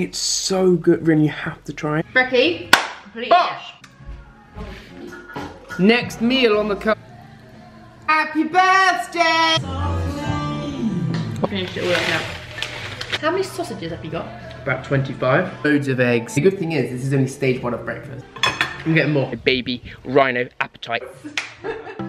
It's so good, Rin, you have to try it. Ricky, completely Bosh! Next meal on the cup. Happy birthday! Finished it all up now. How many sausages have you got? About 25. Loads of eggs. The good thing is, this is only stage one of breakfast. I'm getting more. Baby rhino appetite.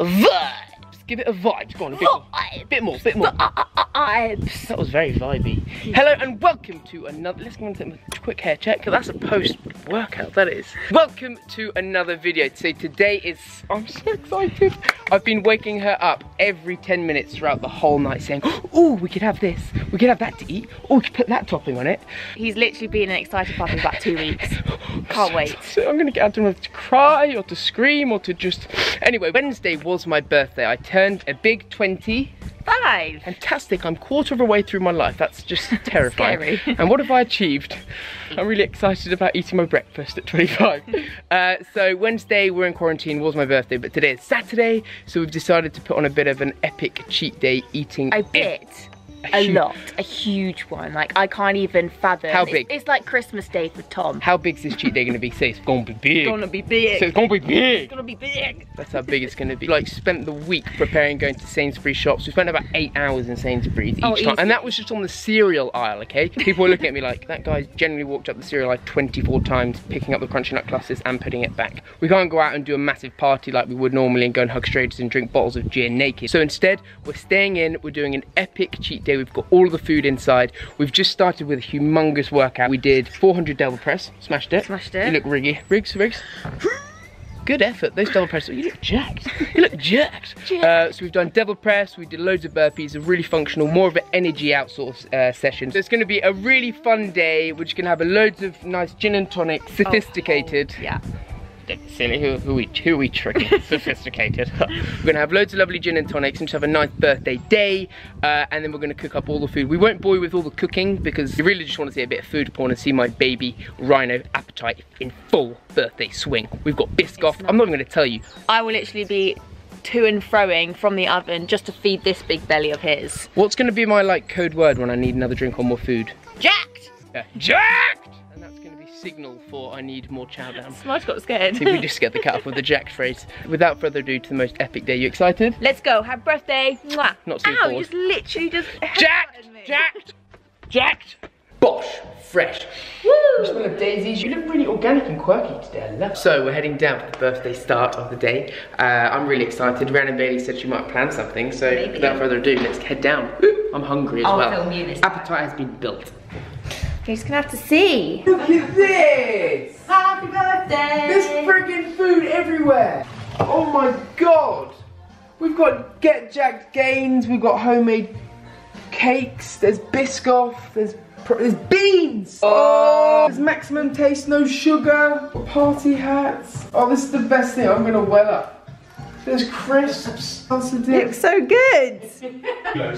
Vibes! Give it a vibe. Go on, a bit more. Bit more, bit more. Uh, uh, uh, vibes. That was very vibey. Hello and welcome to another, let's go into a quick hair check. That's a post workout, that is. Welcome to another video. So today is, I'm so excited. I've been waking her up every 10 minutes throughout the whole night saying, oh, we could have this, we could have that to eat, oh, we could put that topping on it. He's literally been an excited puppy for about two weeks. Can't wait. So I'm gonna get out to to cry or to scream or to just, anyway, Wednesday was my birthday. I turned a big 20. Five. Fantastic, I'm quarter of a way through my life. That's just terrifying. Scary. and what have I achieved? I'm really excited about eating my breakfast at 25. uh, so Wednesday, we're in quarantine, was my birthday, but today is Saturday, so we've decided to put on a bit of an epic cheat day eating. I bit a lot, a huge one. Like I can't even fathom. How It's- big? It's, like Christmas Day for Tom. How big's this cheat day gonna be? Say it's gonna be big. It's gonna be big. So it's gonna be big. It's gonna be big. That's how big it's gonna be. Like spent the week preparing going to Sainsbury's shops. We spent about eight hours in Sainsbury's each Oh, time. And that was just on the cereal aisle, okay? People were looking at me like, that guy generally walked up the cereal aisle 24 times, picking up the crunchy nut clusters and putting it back. We can't go out and do a massive party like we would normally and go and hug strangers and drink bottles of gin naked. So instead, we're staying in, we're doing an epic cheat day. We've got all of the food inside. We've just started with a humongous workout. We did 400 double press, smashed it. Smashed it. You look riggy. Riggs, Riggs. Good effort. Those double press. You look jacked. You look jacked. Uh, so we've done double press. We did loads of burpees. A really functional, more of an energy outsource uh, session. So it's going to be a really fun day. We're just going to have a loads of nice gin and tonic, sophisticated. Oh, yeah. Silly, who, who we who we tricking? Sophisticated. we're gonna have loads of lovely gin and tonics and just have a nice birthday day, uh, and then we're gonna cook up all the food. We won't bore you with all the cooking because we really just want to see a bit of food porn and see my baby rhino appetite in full birthday swing. We've got Biscoff. I'm not even gonna tell you. I will literally be to and froing from the oven just to feed this big belly of his. What's gonna be my like code word when I need another drink or more food? Jacked! Yeah. Jacked. Signal for I need more chow down. Smudge got scared. I think we just get the cat off with the jack phrase. Without further ado, to the most epic day. You excited? Let's go. Happy birthday. Mwah. Not so Ow, forward. just literally just Jacked! me. Jacked! Jacked! Bosh! Fresh. Woo! You smell of daisies. You look really organic and quirky today. I love it. So we're heading down for the birthday start of the day. Uh, I'm really excited. Rhiannon Bailey said she might plan something. So Maybe. without further ado, let's head down. I'm hungry as I'll well. film you this Appetite has been built. You're just gonna have to see. Look at this! Happy birthday! There's friggin' food everywhere. Oh my god. We've got Get Jacked Gains, we've got homemade cakes, there's Biscoff, there's there's beans. Oh. oh, there's maximum taste, no sugar, party hats. Oh, this is the best thing. I'm gonna well up. There's crisps. What's the deal? Looks so good.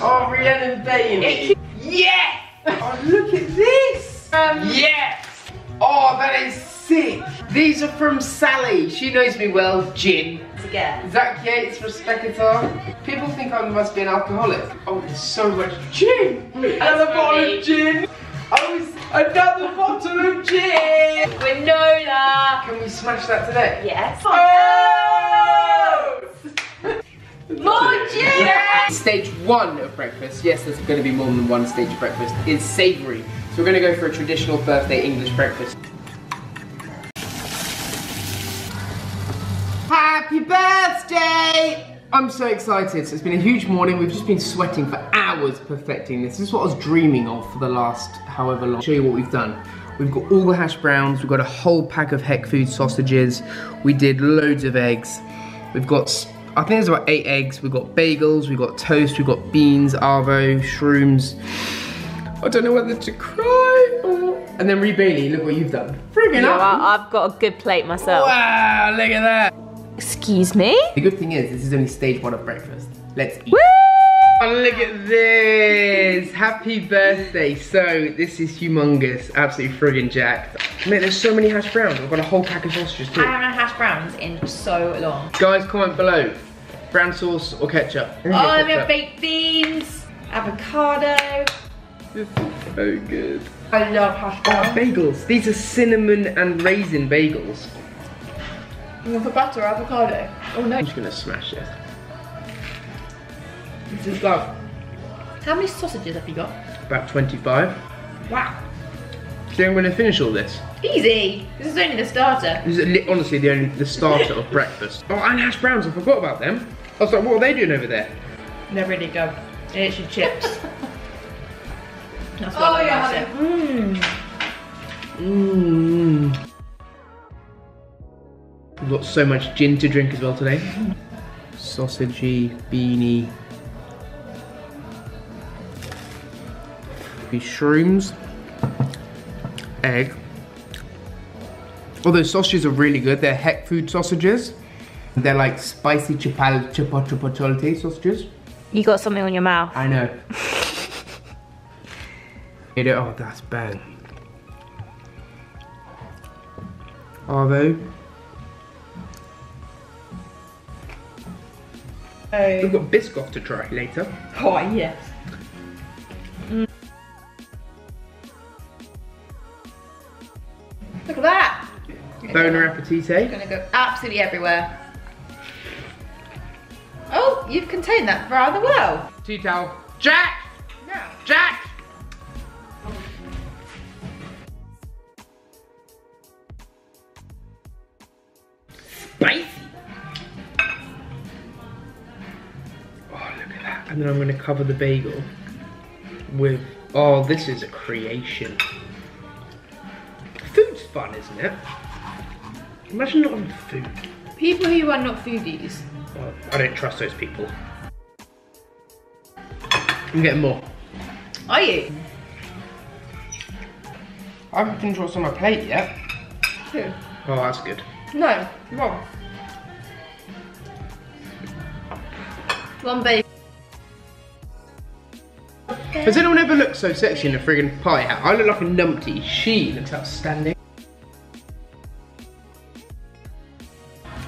Oh, Rhiannon Bailey. Yes! Oh, look at this! Um, yes! Oh, that is sick! These are from Sally. She knows me well. Gin. Again. Zach Yates, Respectator. People think I must be an alcoholic. Oh, there's so much gin! Oh, another bottle of gin! Oh, another bottle of gin! Winona. Can we smash that today? Yes. Oh! More. Stage one of breakfast, yes, there's going to be more than one stage of breakfast, is savoury. So we're going to go for a traditional birthday English breakfast. Happy birthday! I'm so excited. So it's been a huge morning. We've just been sweating for hours perfecting this. This is what I was dreaming of for the last however long. I'll show you what we've done. We've got all the hash browns. We've got a whole pack of Heck Food sausages. We did loads of eggs. We've got, I think there's about eight eggs. We've got bagels. We've got toast. We've got beans, arvo, shrooms. I don't know whether to cry or... And then Ree Bailey, look what you've done. Friggin' Yeah, I've got a good plate myself. Wow, look at that. Excuse me? The good thing is, this is only stage one of breakfast. Let's eat. Woo! Oh, look at this! Happy birthday! So, this is humongous. Absolutely friggin' jacked. Mate, there's so many hash browns. I've got a whole pack of sausages too. I haven't had hash browns in so long. Guys, comment below. Brown sauce or ketchup? Oh, then we have baked beans, avocado. This is so good. I love hash Oh, browns. bagels. These are cinnamon and raisin bagels. You want for butter avocado? Oh no. I'm just gonna smash this. This is like How many sausages have you got? about 25. Wow. So I'm gonna finish all this. Easy. This is only the starter. This is honestly the only the starter of breakfast. Oh, and hash browns. I forgot about them. I was like, what are they doing over there? They're really good. They're literally chips. That's Oh, what yeah, I like it. Mmm. Mmm. We've got so much gin to drink as well today. Sausagey, beanie. These shrooms. Egg. Oh, those sausages are really good. They're heck food sausages. They're like spicy chipal chipotle sausages. You got something on your mouth. I know. It, oh, that's bang. Arvo. We've got Biscoff to try later. Oh yes. Appetite. Gonna go absolutely everywhere. Oh, you've contained that rather well. Tea towel. Jack! Yeah. Jack! Spicy! Oh, look at that. And then I'm going to cover the bagel with. Oh, this is a creation. Food's fun, isn't it? Imagine not having food. People who are not foodies. Well, I don't trust those people. I'm getting more. Are you? I haven't finished what's on my plate yet. Who? Oh, that's good. No, wrong. One baby. Has anyone ever looked so sexy in a friggin' pie hat? I look like a numpty. She looks outstanding.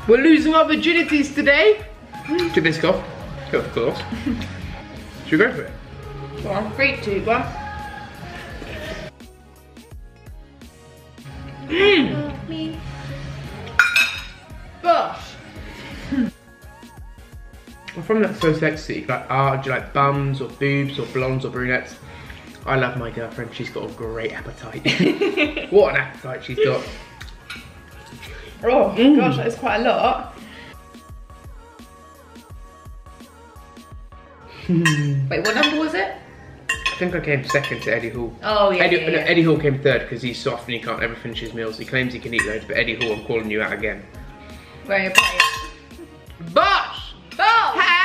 We're losing our virginities today. To this Biscoff. Of course. Should we go for it? Go on, three, two, one. Mmm. Gosh. I find that so sexy. Like, ah, do you like bums or boobs or blondes or brunettes? I love my girlfriend. She's got a great appetite. what an appetite she's got. Oh Mm. gosh, that is quite a lot. Wait, what number was it? I think I came second to Eddie Hall. Oh yeah, Eddie, yeah, no. Eddie Hall came third because he's soft and he can't ever finish his meals. He claims he can eat loads, but Eddie Hall, I'm calling you out again. Where are you playing? Bosh!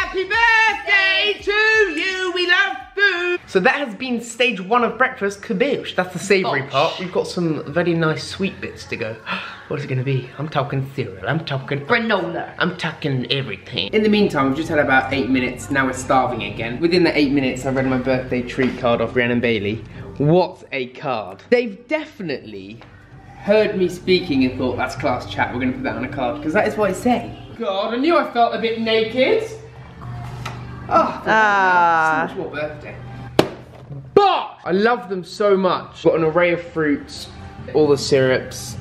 Happy birthday to you! We love food! So that has been stage one of breakfast, kaboosh. That's the savoury Bosh. part. We've got some very nice sweet bits to go. What is it going to be? I'm talking cereal. I'm talking... Granola. I'm talking everything. In the meantime, we've just had about eight minutes. Now we're starving again. Within the eight minutes, I read my birthday treat card off Rhiannon Bailey. What a card. They've definitely heard me speaking and thought, that's class chat, we're going to put that on a card. Because that is what I say. God, I knew I felt a bit naked. Oh, Ah. more birthday. But I love them so much. Got an array of fruits, all the syrups,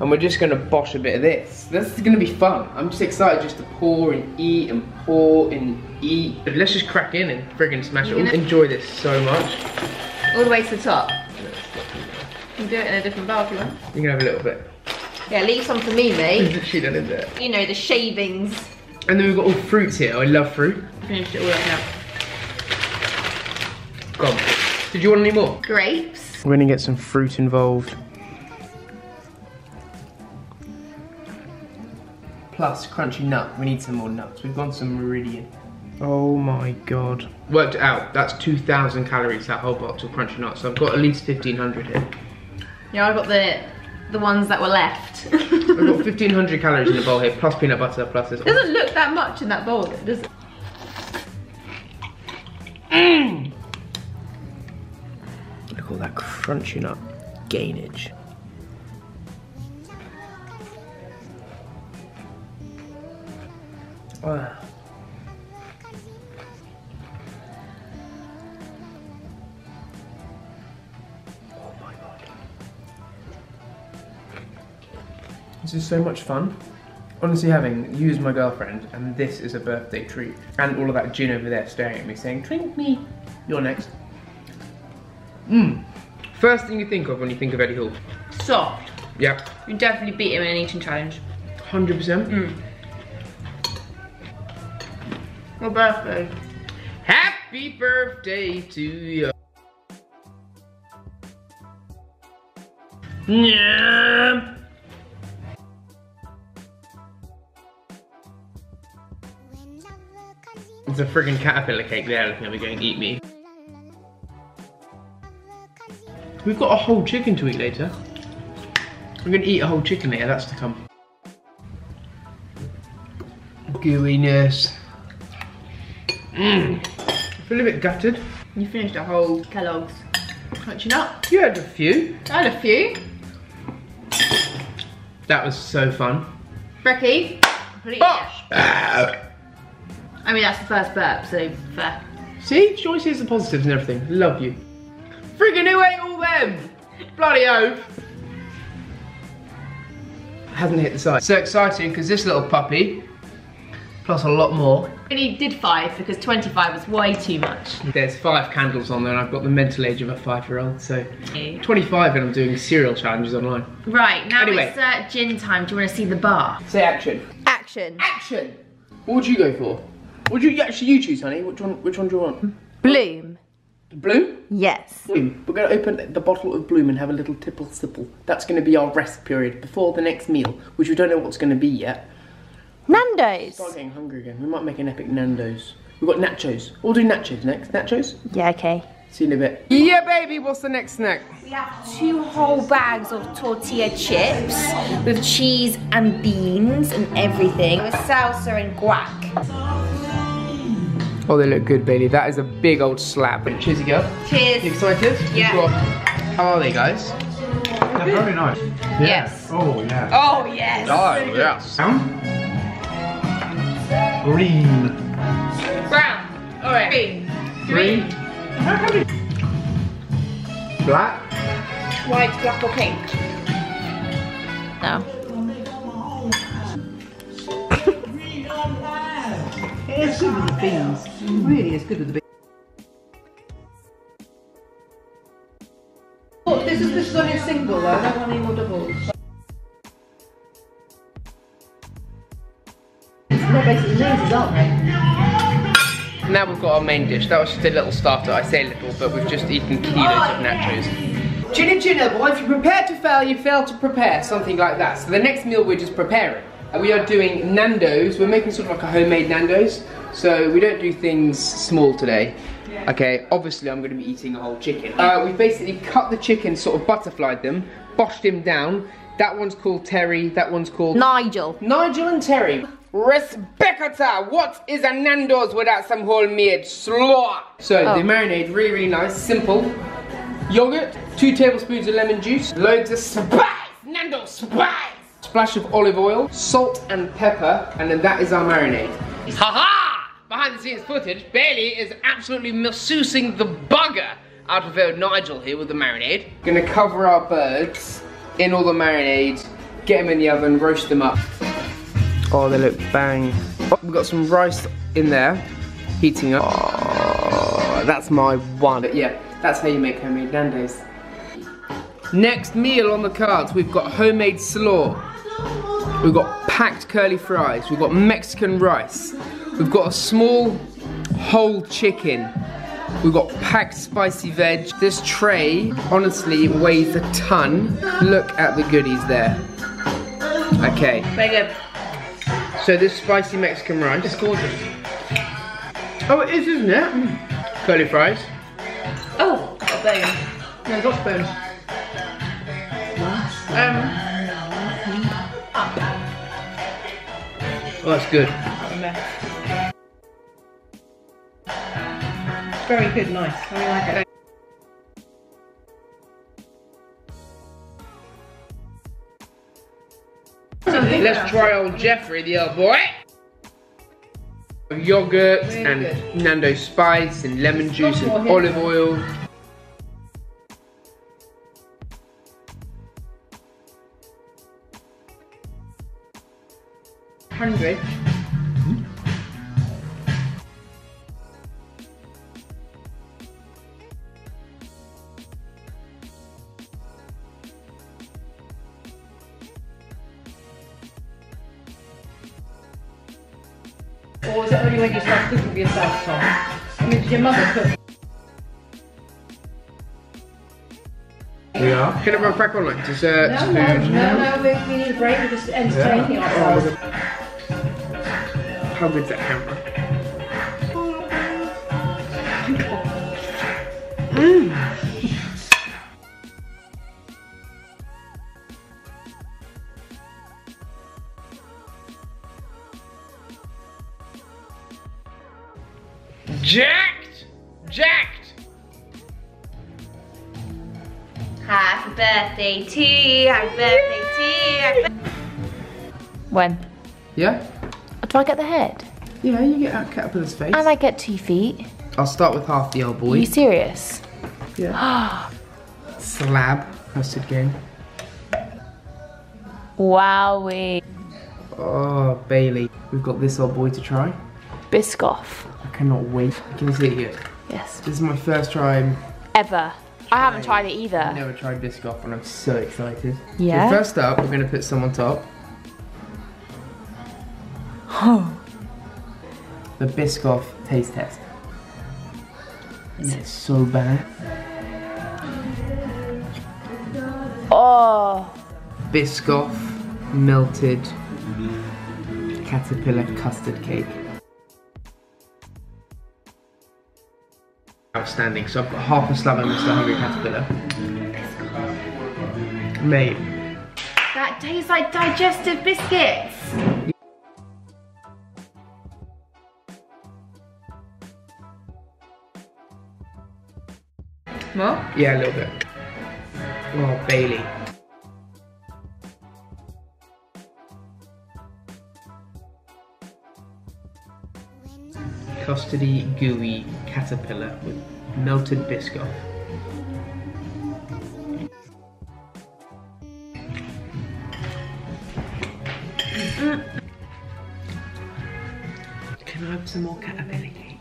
and we're just gonna bosh a bit of this. This is gonna be fun. I'm just excited just to pour and eat and pour and eat. Let's just crack in and friggin' smash it. all. Enjoy this so much. All the way to the top. You can do it in a different bowl if you want. You can have a little bit. Yeah, leave some for me, mate. she done, it? You know, the shavings. And then we've got all fruits here. I love fruit. Finished it all up now. Come. Did you want any more? Grapes. We're gonna get some fruit involved. Plus crunchy nut. We need some more nuts. We've gone some meridian. Oh my god. Worked it out. That's 2,000 calories, that whole box of crunchy nuts. So I've got at least 1,500 here. Yeah, I've got the the ones that were left. I've got 1500 calories in the bowl here, plus peanut butter, plus this. doesn't look that much in that bowl, does it? Mm. Look at all that crunchy nut gainage. Oh This is so much fun. Honestly, having you as my girlfriend, and this is a birthday treat, and all of that gin over there staring at me saying, drink me. You're next. Mmm. First thing you think of when you think of Eddie Hall. Soft. Yeah. You definitely beat him in an eating challenge. 100%. Mm. Your birthday. Happy birthday to you. Yeah. It's a friggin' caterpillar cake there looking at me going, eat me. We've got a whole chicken to eat later. We're gonna eat a whole chicken later, that's to come. Gooiness. Mmm. I feel a bit gutted. You finished a whole Kellogg's nut. You not? You had a few. I had a few. That was so fun. Ricky, Oh. I mean, that's the first burp, so fair. See, she always sees the positives and everything. Love you. Friggin' who ate all them? Bloody oath. Hasn't hit the side. So exciting because this little puppy, plus a lot more. Only did five because 25 was way too much. There's five candles on there and I've got the mental age of a five-year-old, so Okay. 25 and I'm doing cereal challenges online. Right, now Anyway. it's uh, gin time. Do you want to see the bar? Say action. Action. Action! What would you go for? Would you actually you choose, honey? Which one? Which one do you want? Bloom. Bloom. Yes. Bloom. We're going to open the bottle of Bloom and have a little tipple sipple. That's going to be our rest period before the next meal, which we don't know what's going to be yet. Nando's. Start getting hungry again. We might make an epic Nando's. We've got nachos. We'll do nachos next. Nachos? Yeah, okay. See you in a bit. Yeah, baby. What's the next snack? We have two whole bags of tortilla chips with cheese and beans and everything. With salsa and guac. Oh, they look good, Bailey. That is a big old slab. Cheersy girl. Cheers. You excited? Yeah. Go on. How are they, guys? They're very nice. Yes. Oh, yeah. Oh, yes. Oh, yes. Brown? Green. Brown. Orange. Green. Black? White, black or pink? No. It's good with the beans. It really is good with the beans. Oh, this is this is only a single though. I don't want any more doubles. They're basically lasers, aren't they? Now we've got our main dish. That was just a little starter. I say little, but we've just eaten kilos of nachos. Chinna chinna, boy. If you prepare to fail, you fail to prepare. Something like that. So the next meal we're just preparing. And we are doing Nando's. We're making sort of like a homemade Nando's. So we don't do things small today. Okay, obviously I'm going to be eating a whole chicken. Uh, we basically cut the chicken, sort of butterflied them, boshed him down. That one's called Terry, that one's called Nigel. Nigel and Terry. Respecta! What is a Nando's without some homemade slaw? So Oh. the marinade, really, really nice, simple. Yogurt, two tablespoons of lemon juice, loads of spice, Nando's spice. Splash of olive oil, salt and pepper, and then that is our marinade. Ha-ha! Behind the scenes footage, Bailey is absolutely masseusing the bugger out of old Nigel here with the marinade. Gonna cover our birds in all the marinade, get them in the oven, roast them up. Oh, they look bang. Oh, we've got some rice in there, heating up. Oh, that's my one. But yeah, that's how you make homemade Nando's. Next meal on the cards, we've got homemade slaw. We've got packed curly fries. We've got Mexican rice. We've got a small whole chicken. We've got packed spicy veg. This tray, honestly, weighs a ton. Look at the goodies there. Okay. Very good. So this spicy Mexican rice. It's gorgeous. Oh, it is, isn't it? Curly fries. Oh, a bone. No, got spoon. Um. Oh, that's good. Very good, nice. I like uh, it. Let's try old Jeffrey, the old boy. Yogurt Really and good. Nando spice and lemon juice and olive oil. Hundred. Or was it only when you start cooking for yourself, Tom? I mean, did your mother cook? We are. Can everyone crack on like desserts, No, no, food? no, no, we, we need a break, we're just entertaining ourselves. Oh, How good's that camera? Jacked! Jacked! Happy birthday to you, happy birthday to you. Happy when? Yeah? Do I get the head? Yeah, you get that caterpillar's face. And I get two feet. I'll start with half the old Are boy. you serious? Yeah. Slab custard game. Wowee. Oh, Bailey. We've got this old boy to try. Biscoff. I cannot wait. Can you see it here? Yes. This is my first time. Ever. I haven't tried it either. I've never tried Biscoff and I'm so excited. Yeah? So first up, we're going to put some on top. The Biscoff taste test. It's so bad. Oh. Biscoff melted caterpillar custard cake. Outstanding. So I've got half a slab of Mr. Hungry Caterpillar. Mate, That tastes like digestive biscuits. What? yeah, a little bit. Oh, Bailey. Custardy, gooey caterpillar with melted Biscoff. Can I have some more caterpillar cake?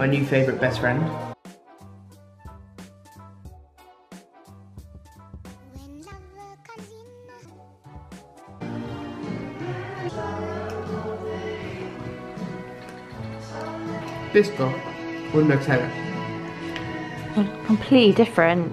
My new favourite best friend. Biscoff with Nutella. Completely different.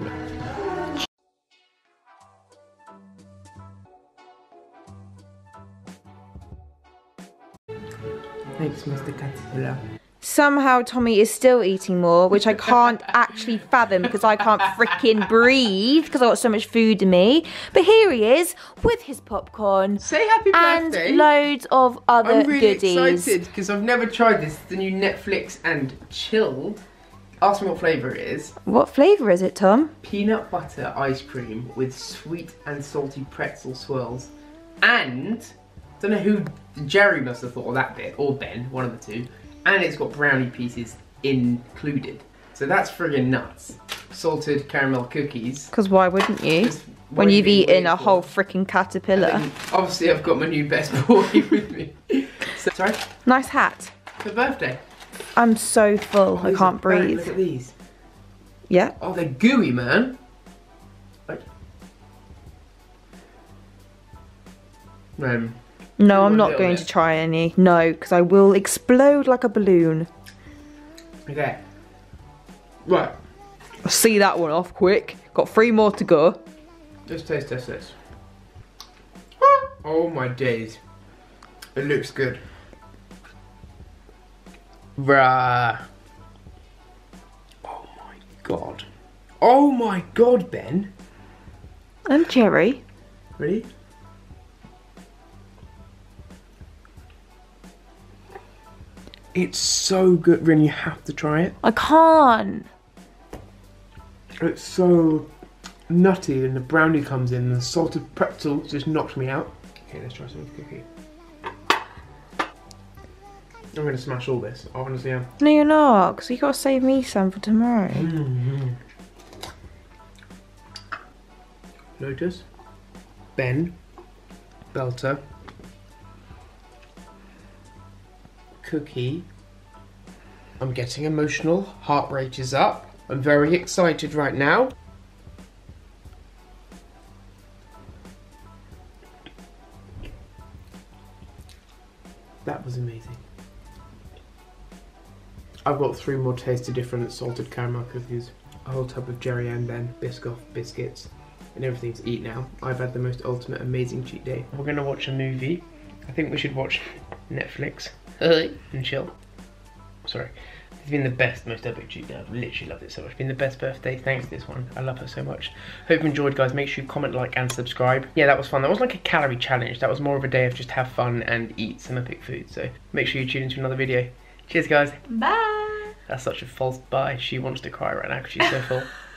Thanks, Mr. Caterpillar. Somehow Tommy is still eating more, which I can't actually fathom because I can't freaking breathe because I've got so much food in me. But here he is with his popcorn Say happy and loads of other goodies. I'm really goodies. excited because I've never tried this. The new Netflix and chill. Ask me what flavour it is. What flavour is it, Tom? Peanut butter ice cream with sweet and salty pretzel swirls. And, don't know who, Jerry must have thought of that bit, or Ben, one of the two. And it's got brownie pieces included. So that's friggin' nuts. Salted caramel cookies. Because why wouldn't you? When you've eaten a for? whole freaking caterpillar. Obviously, I've got my new best boy with me. So, sorry, Nice hat. for birthday. I'm so full, I can't breathe. Look at these. Yeah. Oh, they're gooey, man. Right. Um, No, I'm not going bit. to try any. No, because I will explode like a balloon. okay. Right. I'll see that one off quick. Got three more to go. Let's taste test this. Ah! Oh my days. It looks good. Bruh. Oh my god. Oh my god, Ben. And cherry. Ready? It's so good, Rin. You have to try it. I can't. It's so nutty, and the brownie comes in, and the salted pretzel just knocks me out. Okay, let's try some with cookie. I'm gonna smash all this. I honestly am. No, you're not, because you got to save me some for tomorrow. Mm-hmm. Lotus, Ben, Belter, Cookie. I'm getting emotional. Heart rate is up. I'm very excited right now. That was amazing. I've got three more tastes of different salted caramel cookies. A whole tub of Jerry and then Biscoff biscuits and everything to eat now. I've had the most ultimate amazing cheat day. We're gonna watch a movie. I think we should watch Netflix and chill. Sorry. It's been the best, most epic cheat day. I've literally loved it so much. It's been the best birthday. Thanks to this one. I love her so much. Hope you enjoyed, guys. Make sure you comment, like, and subscribe. Yeah, that was fun. That wasn't like a calorie challenge. That was more of a day of just have fun and eat some epic food. So make sure you tune into another video. Cheers, guys. Bye. That's such a false bye. She wants to cry right now because she's so full.